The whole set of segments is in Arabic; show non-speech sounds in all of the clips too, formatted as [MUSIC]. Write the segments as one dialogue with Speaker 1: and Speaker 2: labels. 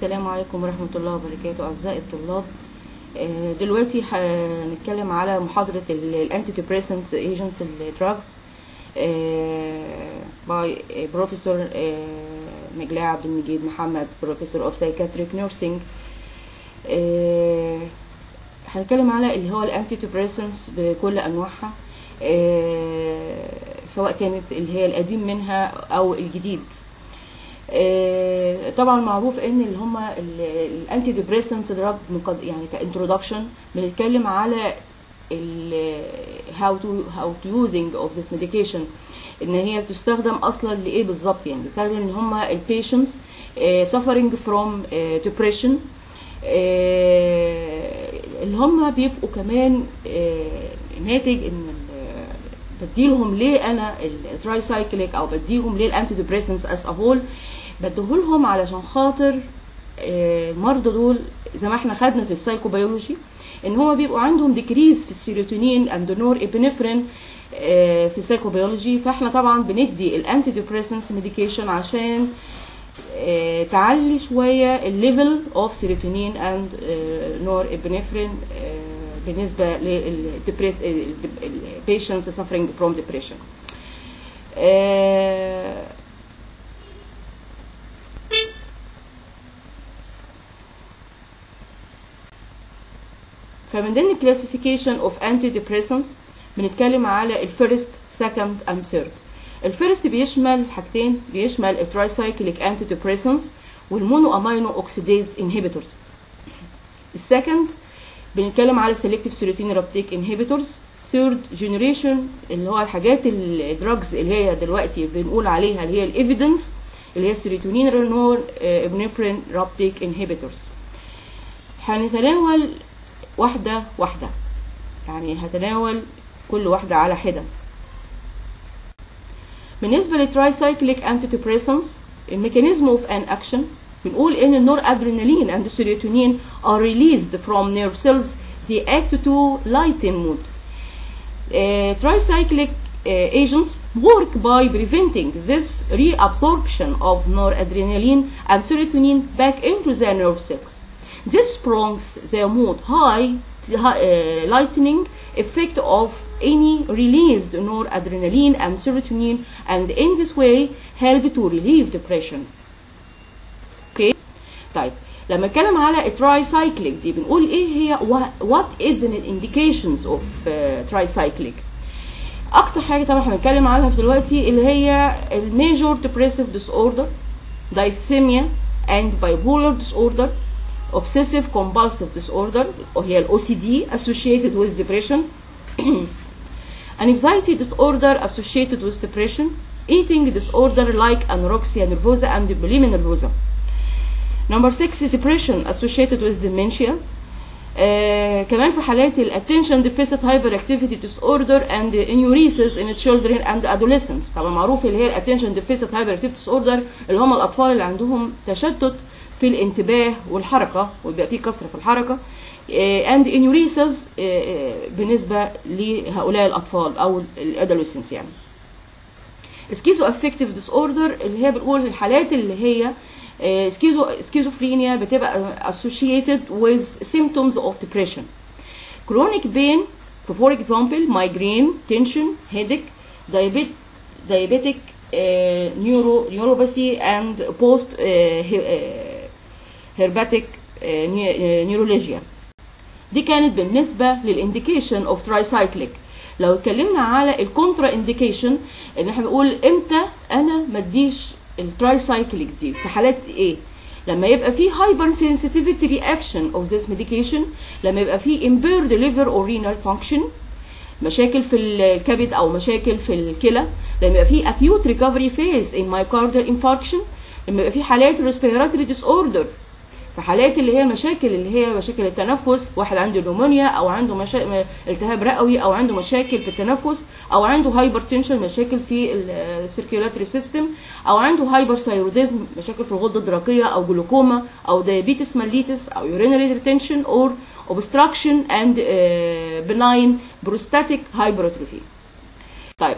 Speaker 1: السلام عليكم ورحمة الله وبركاته أعزائي الطلاب. آه، دلوقتي هنتكلم على محاضرة ال antidepressant agents ال drugs by professor نجلاء عبد المجيد محمد professor of psychiatric nursing هنتكلم على اللي هو ال antidepressants بكل أنواعها. آه، سواء كانت اللي هي القديم منها أو الجديد. طبعا معروف إن اللي هم ال antidepressant drug يعني ك introduction بنتكلم على how to how to using of this medication إن هي بتستخدم أصلا لإيه بالظبط؟ يعني بتستخدم إن هم ال patients from uh, depression اللي هم بيبقوا كمان ناتج إن بديلهم ليه أنا ال tricyclic أو بديهم ليه ال antidepressants as a whole بديهولهم علشان خاطر المرضى دول زي ما إحنا خدنا في ال psychobiology ان هو بيبقوا عندهم decrease في ال serotonin and norepinephrine في ال psychobiology فاحنا طبعا بندي ال antidepressants medication عشان تعلي شوية ال level of serotonin and norepinephrine بالنسبة لل depress ال patients suffering from depression. فمن ضمن classification of antidepressants بنتكلم على ال first second and third ال first بيشمل حاجتين بيشمل ال tricyclic antidepressants وال monoamine oxidase inhibitors ال second بنتكلم على selective serotonin uptake inhibitors. third generation اللي هو الحاجات ال drugs اللي هي دلوقتي بنقول عليها اللي هي ال evidence اللي هي ال serotonin norepinephrine reuptake inhibitors هنتناول واحدة واحدة يعني هتناول كل واحدة على حدة بالنسبة لل tricyclic antidepressants الميكانيزم اوف ان اكشن بنقول ان النور ادرينالين and serotonin are released from nerve cells they act to lighten mood uh, tricyclic uh, agents work by preventing this reabsorption of noradrenaline and serotonin back into the nerve cells this brings the mood. High uh, lightening effect of any released noradrenaline and serotonin and in this way help to relieve depression. Okay طيب لما نتكلم على ال tricyclic دي بنقول إيه هي؟ what is an indications of tricyclic أكتر حاجة طبعا هنتكلم عنها في دلوقتي اللي هي ال major depressive disorder dysthymia and bipolar disorder obsessive compulsive disorder وهي الاو سي دي associated with depression [CLEARS THROAT] anxiety disorder associated with depression eating disorder like anorexia nervosa and bulimia nervosa Number six depression associated with dementia. آه كمان في حالات الاتنشن deficit hyperactivity disorder and enuresis in children and adolescents طبعا معروف اللي هي الاتنشن deficit hyperactivity disorder اللي هم الاطفال اللي عندهم تشتت في الانتباه والحركه ويبقى في كسر في الحركه آه and enuresis آه بالنسبة لهؤلاء الاطفال أو ال adolescents يعني schizoaffective disorder اللي هي بنقول الحالات اللي هي schizo schizophrenia بتبقى associated with symptoms of depression chronic pain for example migraine tension headache diabetic diabetic uh, neuro neuropathy and post uh, herpetic uh, neuralgia. دي كانت بالنسبة لل indication of tricyclic لو اتكلمنا على ال contraindication إن إحنا بنقول إمتى أنا ما أديش ال tricyclic دي؟ في حالات إيه؟ لما يبقى في hypersensitivity reaction of this medication لما يبقى في impaired liver or renal function مشاكل في الكبد أو مشاكل في الكلى لما يبقى في acute recovery phase in myocardial infarction لما يبقى في حالات respiratory disorder في حالات اللي هي المشاكل اللي هي مشاكل التنفس واحد عنده pneumonia أو عنده مشا... التهاب رئوي أو عنده مشاكل في التنفس أو عنده hypertension مشاكل في ال circulatory system أو عنده hyperthyroidism مشاكل في الغده الدرقيه أو جلوكوما أو diabetes mellitus أو urinary retention or obstruction and uh, benign prostatic hypertrophy. طيب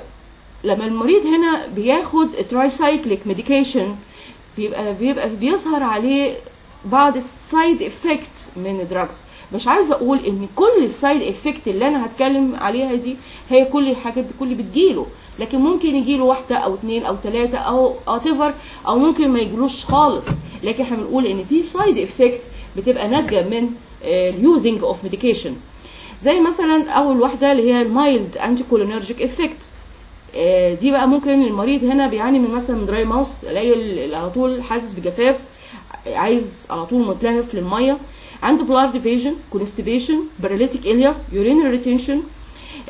Speaker 1: لما المريض هنا بياخد tricyclic medication بيبقى بيبقى بيظهر عليه بعض ال side effect من ال drugs مش عايزة أقول إن كل ال side effect اللي أنا هتكلم عليها دي هي كل الحاجات دي كل بتجيله. لكن ممكن يجيله واحدة أو اتنين أو تلاتة أو whatever أو ممكن ما يجيلوش خالص. لكن إحنا بنقول إن في side effect بتبقى ناتجة من ال using of medication زي مثلا أول واحدة اللي هي ال mild anticholinergic effect دي بقى ممكن المريض هنا بيعاني من مثلا من dry mouth الاقي على طول حاسس بجفاف. عايز على طول متلهف للميه عنده blurred vision constipation paralytic ileus urinary retention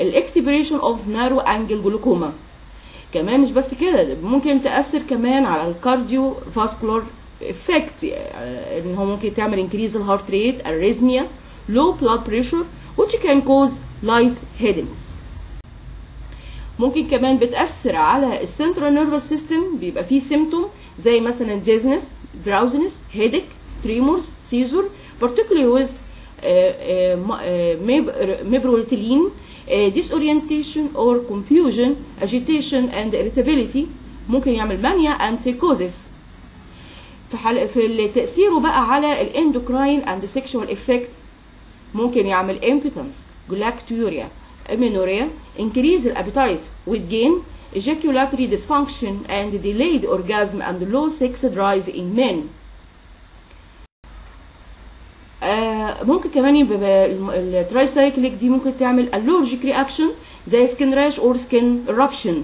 Speaker 1: ال exacerbation of narrow angle glaucoma كمان مش بس كده ممكن تأثر كمان على ال cardiovascular افكت إن هو ممكن تعمل انكريز الهارت ريت اريزميا low blood pressure which can cause light headaches. ممكن كمان بتأثر على السنترال نيرفس سيستم بيبقى فيه سيمتوم زي مثلا dizziness drowsiness headache tremors seizure particularly with uh, uh, uh, disorientation or confusion agitation and irritability ممكن يعمل mania and psychosis في حل... في تأثيره بقى على الاندوكراين and sexual effects ممكن يعمل impotence galacturia amenorrhea increase appetite weight gain ejaculatory dysfunction and delayed orgasm and low sex drive in men آه ممكن كمان يبقى الترايسايكليك دي ممكن تعمل allergic reaction زي skin rash or skin eruption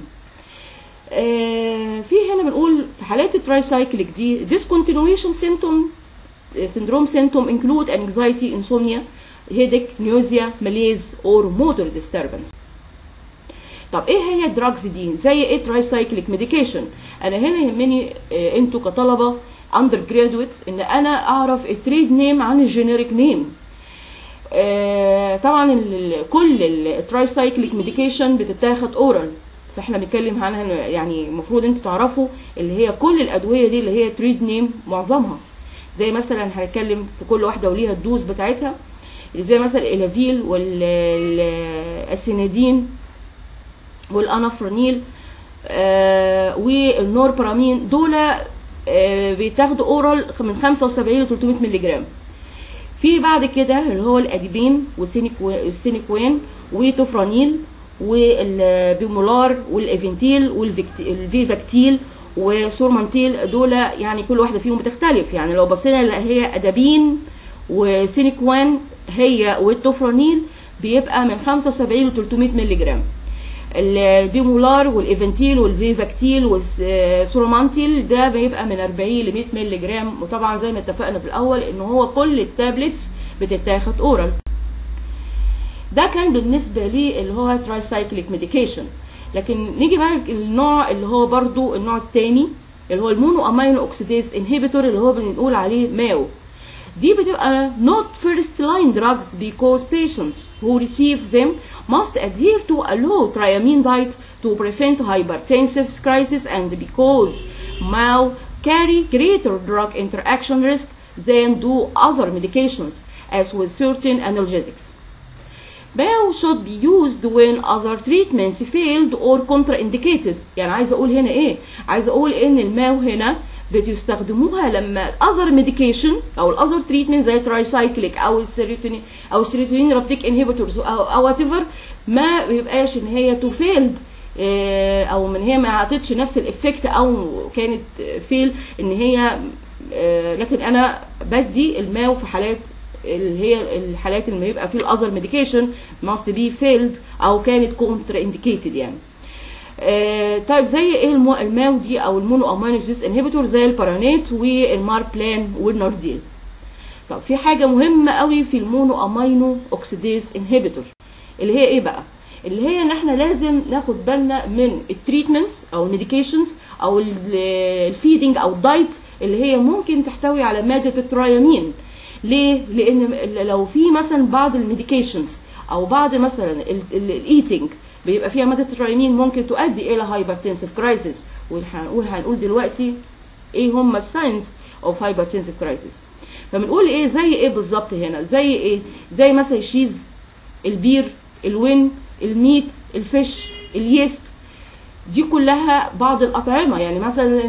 Speaker 1: آه في هنا بنقول في حالات ال tricyclic دي discontinuation symptom syndrome symptom include anxiety insomnia headache nausea malaise or motor disturbance طب إيه هي ال drugs دي؟ زي إيه tricyclic medication أنا هنا يهمني آه أنتوا كطلبة undergraduate إن أنا أعرف ال trade name عن ال generic name آه طبعا ال كل ال tricyclic medication بتتاخد oral فإحنا بنتكلم عنها يعني المفروض أنتوا تعرفوا اللي هي كل الأدوية دي اللي هي trade name معظمها. زي مثلا هنتكلم في كل واحدة وليها ال dose بتاعتها. زي مثلا ال Elavil وال Asendin وال Anafranil آه وال Norpramin دول آه بيتاخدوا oral من 75 ل 300 مللي جرام. في بعد كده اللي هو الأديبين والسينيكوين وتوفرانيل والبيمولار والافنتيل والفيفاكتيل وسورمانتيل دول يعني كل واحدة فيهم بتختلف. يعني لو بصينا هي أدابين وسينيكوان هي والتوفرانيل بيبقى من 75 ل 300 مللي جرام. البيمولار والإيفنتيل والفيفاكتيل والسورمانتيل ده بيبقى من 40 ل 100 مللي جرام. وطبعا زي ما اتفقنا في الأول إن هو كل التابلتس بتتاخد oral. ده كان بالنسبة لي اللي هو tricyclic medication لكن نيجي بقى النوع اللي هو برضو النوع الثاني اللي هو ال monoamine oxidase inhibitor اللي هو بنقول عليه MAO. دي بتبقى not first line drugs because patients who receive them must adhere to a low triamine diet to prevent hypertensive crisis and because MAO carry greater drug interaction risk than do other medications as with certain analgesics. MAO should be used when other treatments failed or contraindicated يعني عايزه اقول هنا ايه عايزه اقول ان الماو هنا بتستخدموها لما الاذر ميديكيشن أو الاذر تريتمنت زي ترايسايكليك أو السيروتونين أو السيروتونين رابتيك انهبيتورز أو وات ما بيبقاش إن هي تو فيلد أو من هي ما عطتش نفس ال effect أو كانت fail إن هي لكن أنا بدي ال MAO في حالات اللي هي الحالات اللي بيبقى فيه ال other medication must be failed أو كانت contraindicated يعني. آه طيب زي إيه. ال MAO دي أو ال monoamine inhibitor زي ال Parnate وال Marplan وال Nardil؟ طب في حاجة مهمة قوي في ال monoamine oxidase inhibitor اللي هي إيه بقى؟ اللي هي ان إحنا لازم ناخد بالنا من ال treatments أو ال medications أو ال feeding أو ال diet اللي هي ممكن تحتوي على مادة التريامين. ليه؟ لأن لو في مثلا بعض ال medications أو بعض مثلا ال eating بيبقى فيها مادة التريامين ممكن تؤدي إلى hypertensive crisis وهنقول هنقول دلوقتي إيه هم ال signs of hypertensive crisis فبنقول إيه زي إيه بالظبط هنا؟ زي إيه؟ زي مثلا الشيز البير الوين الميت الفيش اليست. دي كلها بعض الأطعمة. يعني مثلا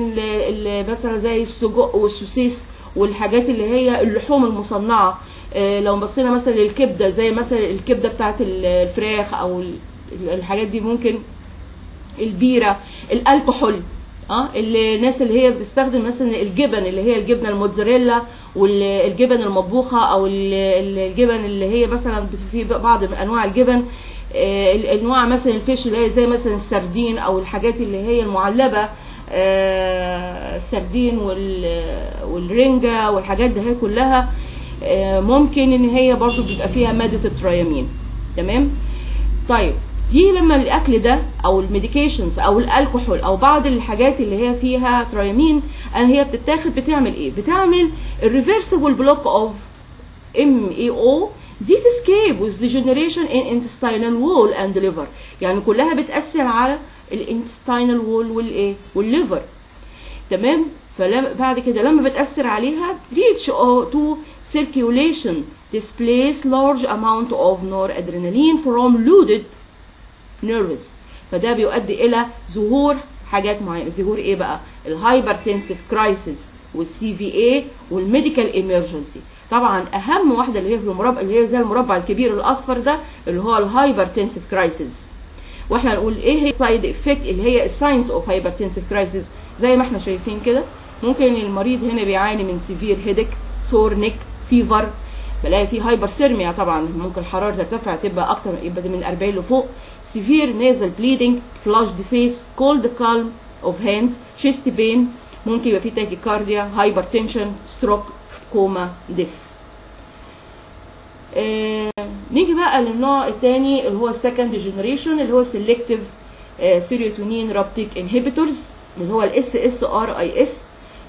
Speaker 1: مثلا زي السجق والسوسيس والحاجات اللي هي اللحوم المصنعة. آه، لو بصينا مثلا للكبدة زي مثلا الكبدة بتاعت الفراخ أو الحاجات دي ممكن البيرة الكحول آه الناس اللي هي بتستخدم مثلا الجبن اللي هي الجبنة الموتزاريلا والجبن المطبوخة أو ال- ال- الجبن اللي هي مثلا في بعض أنواع الجبن آه، الانواع مثلا الفيش اللي هي زي مثلا السردين أو الحاجات اللي هي المعلبة آه، السردين وال- والرنجة والحاجات دي كلها آه، ممكن إن هي برضو بيبقى فيها مادة التريامين. تمام؟ طيب. دي لما الأكل ده أو ال medications أو الكحول أو بعض الحاجات اللي هي فيها تريامين هي بتتاخد بتعمل إيه؟ بتعمل irreversible block of MAO this escape with degradation in intestinal wall and liver. يعني كلها بتأثر على ال intestinal wall والايه وال liver تمام؟ فلما بعد كده لما بتأثر عليها reach to circulation displace large amount of noradrenaline from loaded nerves. فده بيؤدي إلى ظهور حاجات معينة. ظهور إيه بقى؟ ال hypertensive crisis وال CVA وال medical emergency طبعا أهم واحدة اللي هي في المربع اللي هي زي المربع الكبير الأصفر ده اللي هو ال hypertensive crisis وإحنا نقول إيه هي side effect اللي هي ال signs of hypertensive crisis زي ما إحنا شايفين كده ممكن المريض هنا بيعاني من severe headache sore neck fever بلاقي فيه hyperthermia طبعا. ممكن الحراره ترتفع تبقى أكتر يبقى من 40 لفوق. Severe nasal bleeding flushed face cold clammy hand chest pain ممكن يبقى فيه tachycardia hypertension stroke coma death آه نيجي بقى للنوع الثاني اللي هو ال second generation اللي هو selective serotonin reuptake inhibitors اللي هو ال SSRIs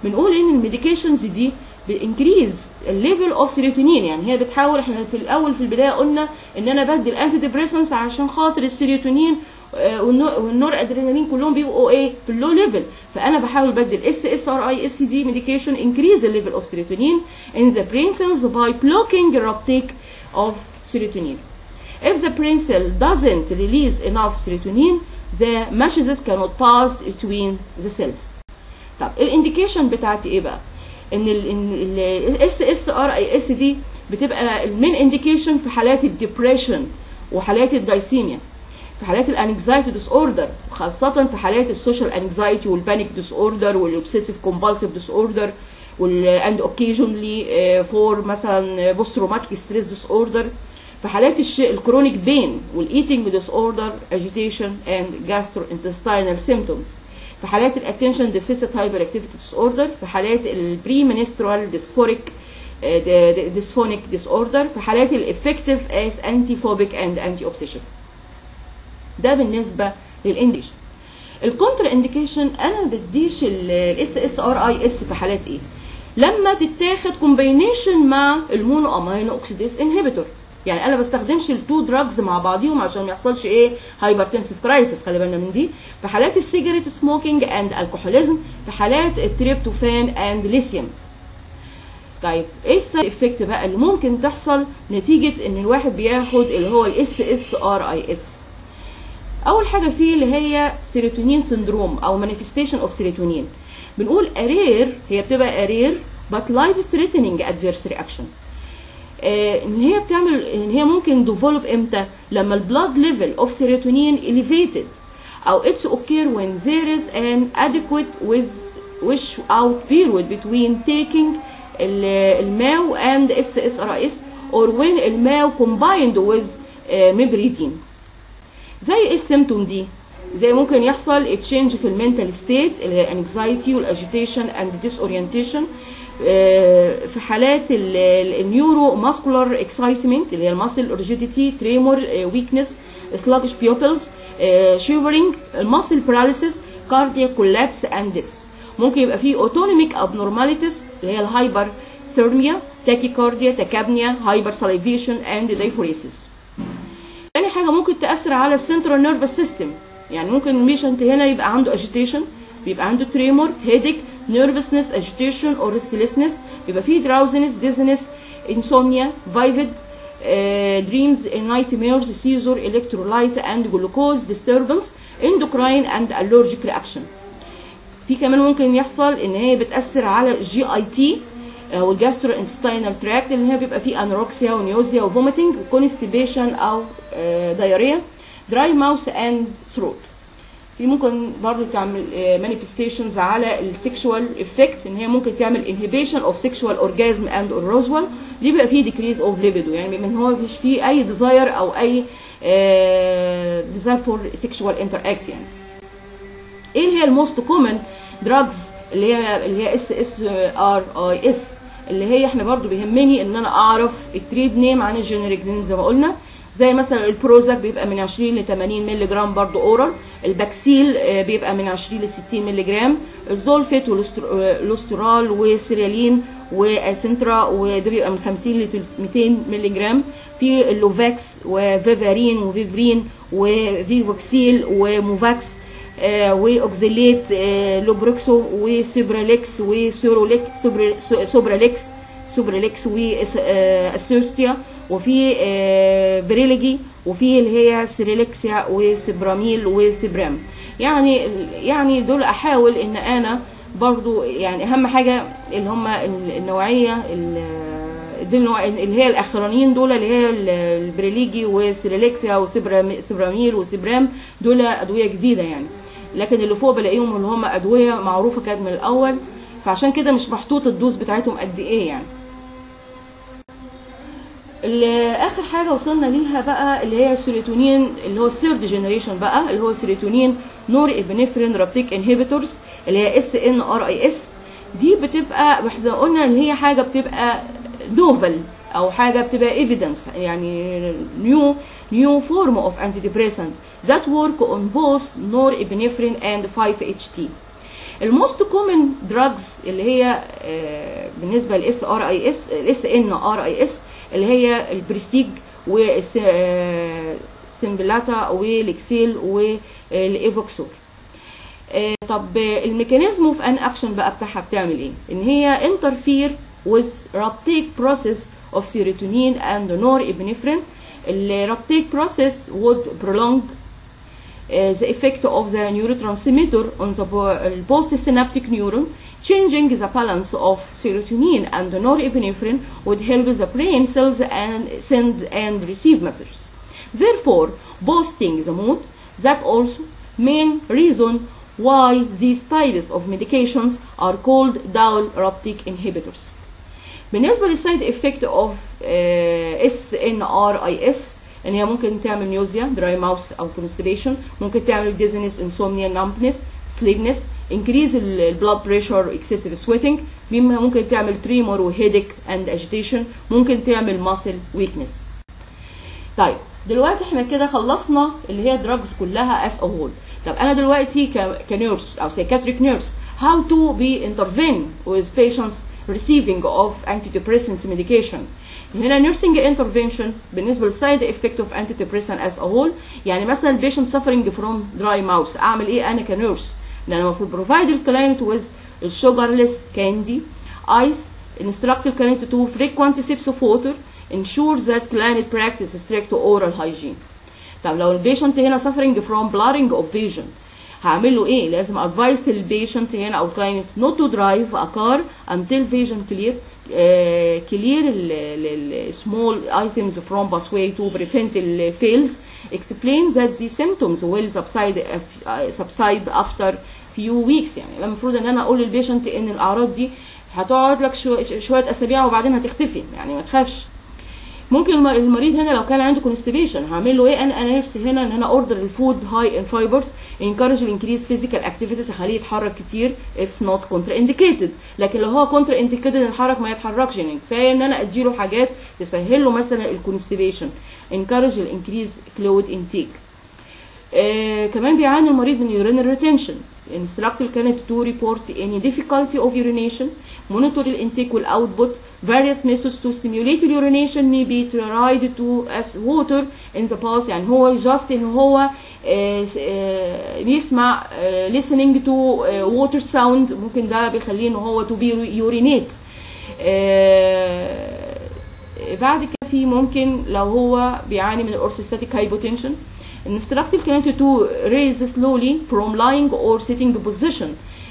Speaker 1: بنقول إن ال medications دي ب increase ال level of serotonin يعني هي بتحاول إحنا في الأول في البداية قلنا إن أنا بدي ال antidepressants عشان خاطر السيروتونين آه، والنور ادرينالين كلهم بيبقوا إيه؟ في ال low level فأنا بحاول بدي ال SSRIs دي medication increase ال level of serotonin the brain cells by blocking the uptake of serotonin. If the brain cell doesn't release enough serotonin the messages cannot pass between the cells. طب ال indication بتاعتي إيه بقى؟ إن ال SSRIs دي بتبقى ال main indication في حالات ال depression وحالات ال dysthymia في حالات ال anxiety disorder خاصة في حالات ال social anxiety وال panic disorder وال obsessive compulsive disorder وال and occasionally for مثلا post traumatic stress disorder في حالات. ال chronic pain وال eating disorder agitation and gastrointestinal symptoms في حالات ال attention deficit hyperactivity disorder في حالات ال premenstrual dysphoric dysphoric disorder في حالات ال effective as antiphobic and anti obsession ده بالنسبة لل indication. ال contraindication أنا ما بديش ال SSRIs في حالات إيه؟ لما تتاخد combination مع ال monoamine oxidase inhibitor يعني أنا بستخدمش ال two drugs مع بعضيهم عشان ما يحصلش إيه hypertensive crisis خلي بالنا من دي. في حالات ال cigarette smoking and alcoholism في حالات ال tryptophan and lithium طيب إيه ال side effect بقى اللي ممكن تحصل نتيجة إن الواحد بياخد اللي هو ال SSRIs أول حاجة فيه اللي هي serotonin syndrome أو manifestation of serotonin بنقول a rare هي بتبقى a rare but life threatening adverse reaction. إن هي بتعمل إن هي ممكن develop إمتى؟ لما ال blood level of serotonin elevated. أو it's occur when there is inadequate washout period between taking ال MAO and SSRIs or when ال MAO combined with uh, meperidine. زي إيه ال symptom دي؟ زي ممكن يحصل change في ال mental state ال anxiety وال agitation and disorientation في حالات ال neuromuscular excitement اللي هي ال muscle rigidity tremor weakness sluggish pupils shivering ال muscle paralysis cardiac collapse and death ممكن يبقى فيه autonomic abnormalities اللي هي ال hyper thermia tachycardia tachypnea hypersalivation and diaphoresis تاني حاجة ممكن تأثر على ال central nervous system يعني ممكن ال patient هنا يبقى عنده agitation بيبقى عنده tremor headache nervousness agitation or restlessness بيبقى فيه drowsiness dizziness insomnia vivid dreams nightmares seizure electrolyte and glucose disturbance endocrine and allergic reaction في كمان ممكن يحصل إن هي بتأثر على GIT أو ال gastrointestinal tract اللي هي بيبقى فيه anorexia و nausea و vomiting و constipation أو diarrhea dry mouth and throat في ممكن برضه تعمل manifestations على ال sexual effect إن هي ممكن تعمل inhibition of sexual orgasm and arousal دي بيبقى فيه decrease of libido يعني من هو مفيش فيه أي desire أو أي desire for sexual interact يعني إيه هي ال most common drugs اللي هي اللي هي اس اس ار اي اس اللي هي إحنا برضو بيهمني إن أنا أعرف ال trade name عن ال generic name زي ما قلنا. زي مثلا ال Prozac بيبقى من 20 ل 80 مللي جرام برضو oral. ال Paxil بيبقى من 20 ل 60 مللي جرام الزولفيت والاسترال وسيريالين وأسنترا وده بيبقى من 50 ل 200 مللي جرام في اللوفاكس وفيفارين وفيفرين وفيفوكسيل وموفاكس آه وأوكزيليت آه لوبروكسو وسيبراليكس وسيروليك سوبراليكس سوبراليكس واسيرتيا وفي آه بريليجي وفي اللي هي سيريليكسيا وسيبراميل وسيبرام. يعني يعني دول أحاول إن أنا برضو يعني أهم حاجة اللي هم النوعية اللي هي الأخرانيين دول اللي هي البريليجي وسيريليكسيا وسيبراميل وسيبرام دول أدوية جديدة يعني. لكن اللي فوق بلاقيهم اللي هم أدوية معروفة كانت من الأول. فعشان كده مش محطوط ال dose بتاعتهم قد إيه يعني. آخر حاجة وصلنا ليها بقى اللي هي السيروتونين اللي هو ال third generation بقى اللي هو سيروتونين norepinephrine reuptake inhibitors اللي هي اس ان ار اي اس دي بتبقى زي ما قلنا إن هي حاجة بتبقى novel أو حاجة بتبقى evidence يعني new new form of antidepressant that work on both norepinephrine and 5-HT. ال most common drugs اللي هي بالنسبة للاس ار اي اس الاس ان ار اي اس اللي هي البريستيك والسمبلاتا والاكسيل والايفوكسور طب الميكانيزم اوف ان اكشن بقى بتاعها بتعمل إيه ان هي انترفير with uptake process of serotonin and norepinephrine uptake process would prolong uh, the effect of the neurotransmitter on the postsynaptic neuron. Changing the balance of serotonin and norepinephrine would help the brain cells and send and receive messages. Therefore, boosting the mood, that also main reason why these types of medications are called dual uptake inhibitors. بالنسبه للسايد افكت اوف اس ان ار اي اس ان هي ممكن تعمل نيوزيا دراي ماوس او كونستيبيشن ممكن تعمل ديزنس انسومنيا نامبنس سليبنس انكريز البلاد بريشر اكسسيف سويتنج ممكن تعمل tremor و headache and agitation ممكن تعمل muscle weakness طيب دلوقتي إحنا كده خلصنا اللي هي drugs كلها as whole طب أنا دلوقتي ك nurse أو psychiatric nurse how to be intervene with patients receiving of antidepressants medication هنا nursing intervention بالنسبة لل side effect of antidepressant as a whole. يعني مثلا ال patient suffering from dry mouth. أعمل إيه أنا ك nurse؟ ان انا المفروض provide الكلاينت with sugarless candy ice instruct الكلاينت to frequent sips of water ensure that client practice strict oral hygiene طب لو البيشنت هنا suffering from blurring of vision هعمل له ايه لازم ادفايس البيشنت هنا او الكلاينت not to drive a car until vision clear uh, clear the small items from busway to prevent the fails explain that the symptoms will subside uh, subside after few weeks يعني. المفروض إن أنا أقول لل patient إن الأعراض دي هتقعد لك شوية أسابيع وبعدين هتختفي يعني ما تخافش. ممكن المريض هنا لو كان عنده constipation هعمل له إيه أنا أنا نفسي هنا إن أنا order ال food high in fibers encourage ال increase physical activities أخليه يتحرك كتير if not contraindicated لكن لو هو contraindicated يتحرك ما يتحركش يعني. كفاية إن أنا اديله حاجات تسهل له مثلا ال constipation encourage ال increase fluid intake آه كمان بيعاني المريض من urinal retention instruct ال client to report any difficulty of urination monitor ال intake وال output various methods to stimulate urination may be tried such as water in the bath يعني هو just ان هو uh, uh, يسمع uh, listening to uh, water sound ممكن ده بيخليه ان هو to be urinate uh, بعد كده في ممكن لو هو بيعاني من ال orthostatic hypotension instruct ال client to raise slowly from lying or sitting position.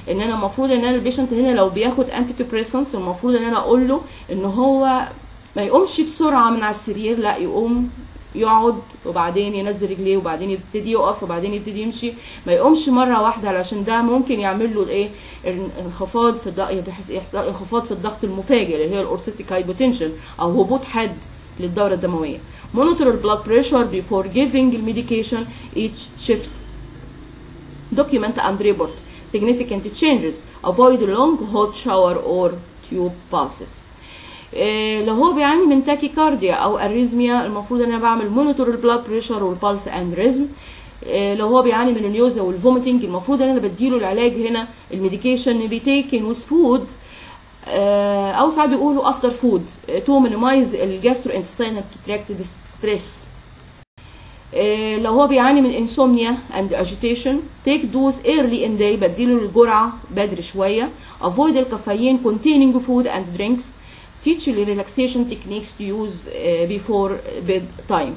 Speaker 1: إن أنا المفروض إن أنا ال patient هنا لو بياخد antidepressants المفروض إن أنا أقول له إن هو ما يقومش بسرعة من على السرير لا يقوم يقعد وبعدين ينزل رجليه وبعدين يبتدي يقف وبعدين يبتدي يمشي. ما يقومش مرة واحدة علشان ده ممكن يعمل له الايه انخفاض في الضغط يحصل انخفاض في الضغط المفاجئ اللي هي ال orthostatic hypotension أو هبوط حاد للدورة الدموية. Monitor blood pressure before giving medication each shift. Document and report. Significant changes. Avoid long hot shower or tub baths. إيه لو هو بيعاني من tachycardia أو arrhythmia المفروض إن أنا بعمل monitor ال blood pressure وال pulse and rhythm لو هو بيعاني من ال nausea وال vomiting المفروض إن أنا بديله العلاج هنا. ال medication be taken with food أو ساعات بيقولوا after food to minimize ال gastrointestinal tract stress لو هو بيعاني من insomnia and agitation take dose early in day بديله الجرعه بدري شوية. avoid ال caffeine food and drinks. Teach the relaxation techniques to use uh, before bedtime.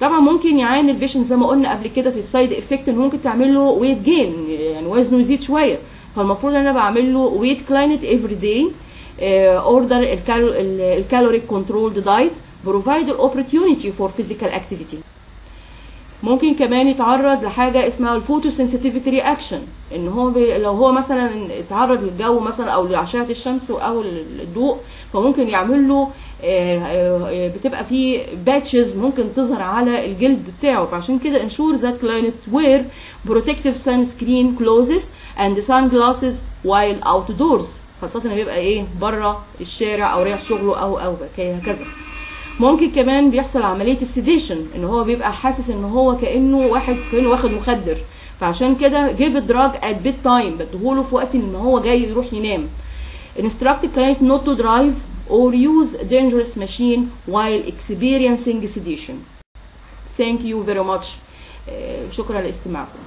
Speaker 1: طبعا ممكن يعاني ال patient زي ما قلنا قبل كده في ال side effect ان ممكن تعمل له weight gain يعني وزنه يزيد شوية. فالمفروض إن أنا بعمل له weight client every day order ال calorie controlled diet provide ال opportunity for physical activity ممكن كمان يتعرض لحاجة اسمها ال photosensitivity reaction إن هو لو هو مثلا اتعرض للجو مثلا أو لأشعة الشمس أو الضوء فممكن يعمل له بتبقى في patches ممكن تظهر على الجلد بتاعه. فعشان كده ensure that client wear protective sunscreen clothes and sunglasses while outdoors خاصة لما بيبقى إيه بره الشارع أو رايح شغله أو أو هكذا. ممكن كمان بيحصل عملية ال sedation إن هو بيبقى حاسس إن هو كأنه واحد كأنه واخد مخدر. فعشان كده give drug at bedtime بديهوله في وقت إن هو جاي يروح ينام. Instruct client not to drive or use dangerous machine while experiencing sedation thank you very much شكرا لاستماعكم